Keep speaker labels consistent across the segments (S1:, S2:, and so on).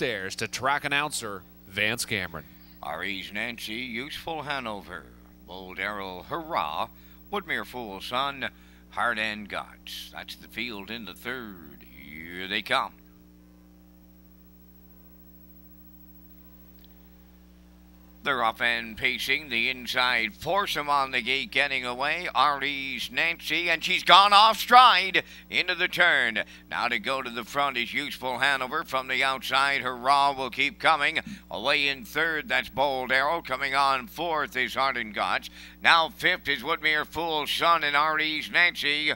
S1: to track announcer Vance Cameron.
S2: RE's Nancy, Useful Hanover, Bold Arrow, Hurrah, Woodmere Fool Son, Hard and Guts. That's the field in the third. Here they come. They're up and pacing the inside. Force them on the gate, getting away. Artie's Nancy, and she's gone off stride into the turn. Now to go to the front is Useful Hanover. From the outside, Hurrah will keep coming. Away in third, that's Bold Arrow. Coming on fourth is and Guts. Now fifth is Woodmere Fool Son and Artie's Nancy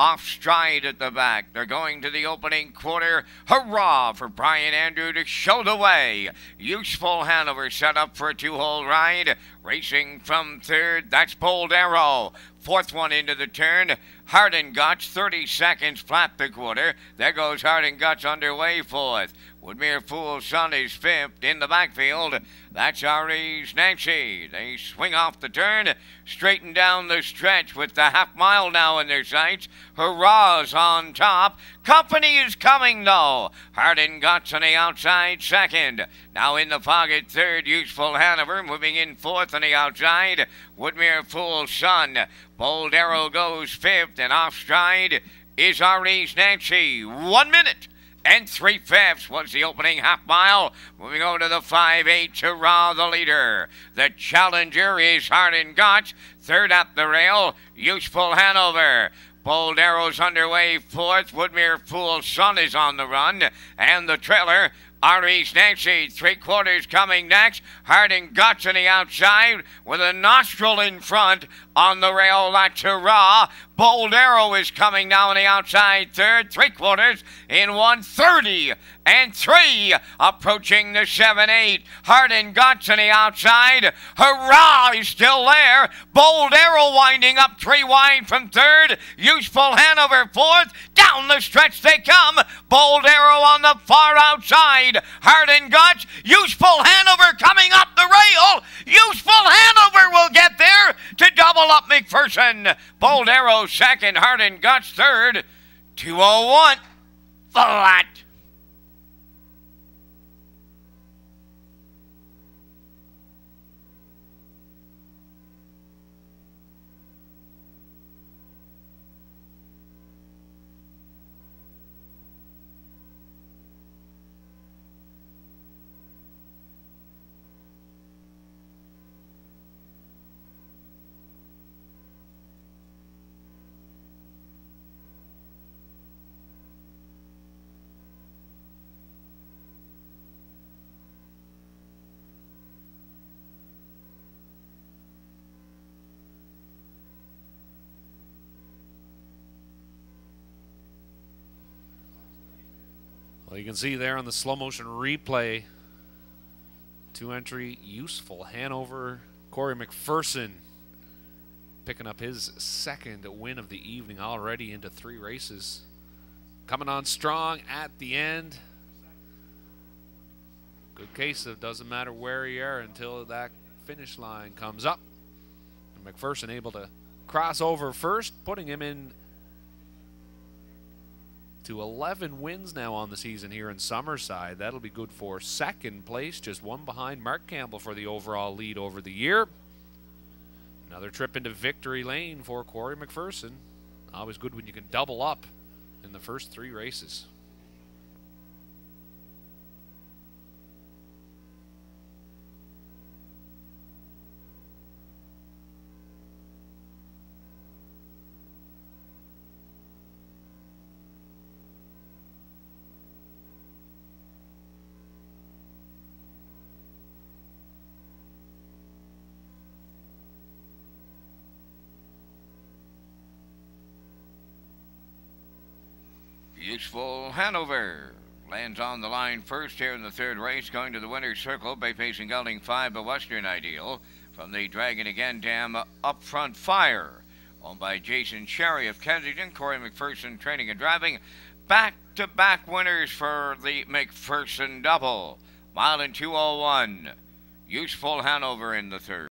S2: off stride at the back. They're going to the opening quarter. Hurrah for Brian Andrew to show the way. Useful Hanover set up for a two hole ride. Racing from third, that's Bold Arrow. Fourth one into the turn. And Guts, 30 seconds flat the quarter. There goes and Guts underway fourth. Woodmere Fool Son is fifth in the backfield. That's RE's Nancy. They swing off the turn, straighten down the stretch with the half mile now in their sights. Hurrah's on top. Company is coming though. And Guts on the outside second. Now in the at third, Useful Hanover moving in fourth on the outside. Woodmere Fool Son. Bold Arrow goes fifth and off stride is RE's Nancy. One minute and three fifths was the opening half mile. Moving over to the 5 8 to the leader. The challenger is and Guts. Third up the rail, Useful Hanover. Bold Arrows underway fourth. Woodmere Fool Son is on the run. And the trailer, RE's Nancy, three quarters coming next. Harding Guts on the outside with a nostril in front on the rail. That's Raw. Bold Arrow is coming now on the outside third. Three quarters in 130 and three approaching the 7 8. Heart and Guts on the outside. Hurrah is still there. Bold Arrow winding up three wide from third. Useful Hanover fourth. Down the stretch they come. Bold Arrow on the far outside. Heart and Guts. Useful Hanover coming up the rail. Useful Hanover will get there to double up McPherson. Bold Arrow second. Heart and Guts third. 201. Flat.
S1: Well, you can see there on the slow motion replay, two entry, useful Hanover. Corey McPherson picking up his second win of the evening already into three races. Coming on strong at the end. Good case of doesn't matter where you are until that finish line comes up. And McPherson able to cross over first, putting him in to 11 wins now on the season here in Summerside. That'll be good for second place, just one behind Mark Campbell for the overall lead over the year. Another trip into victory lane for Corey McPherson. Always good when you can double up in the first three races.
S2: Useful Hanover lands on the line first here in the third race, going to the winner's circle by facing Gelding 5, but Western Ideal from the Dragon Again Dam up front fire. Owned by Jason Sherry of Kensington, Corey McPherson training and driving. Back to back winners for the McPherson double. Mile and 201. Useful Hanover in the third.